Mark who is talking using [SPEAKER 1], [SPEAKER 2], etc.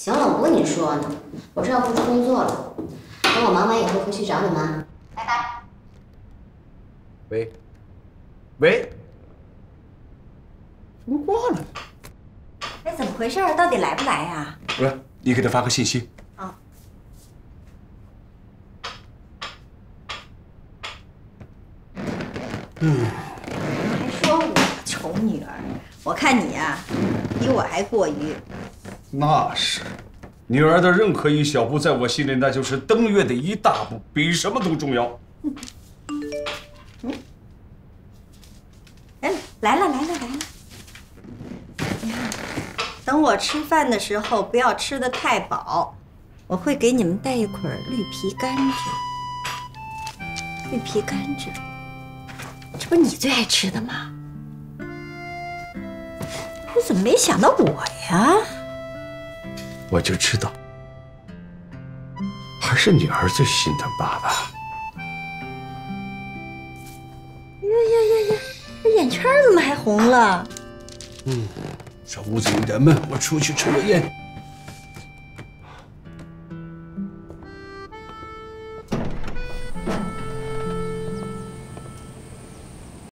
[SPEAKER 1] 行了，我不跟你说呢，我这要布置工作了，等我忙完以后回去找你妈。拜拜。
[SPEAKER 2] 喂，喂，怎么挂了？
[SPEAKER 3] 哎，怎么回事？到底来不来呀？
[SPEAKER 2] 不是，你给他发个信息。
[SPEAKER 3] 啊。
[SPEAKER 2] 嗯。
[SPEAKER 3] 还说我丑女儿，我看你呀，比我还过于。
[SPEAKER 2] 那是，女儿的任何一小步，在我心里那就是登月的一大步，比什么都重要。
[SPEAKER 3] 嗯。哎，来了来了来了。等我吃饭的时候，不要吃的太饱，我会给你们带一捆绿皮甘蔗。绿皮甘蔗，这不你最爱吃的吗？你怎么没想到我呀？
[SPEAKER 2] 我就知道。还是女儿最心疼爸爸。
[SPEAKER 3] 呀呀呀呀这眼圈怎么还红了？
[SPEAKER 2] 嗯这屋子有点闷我出去抽个烟。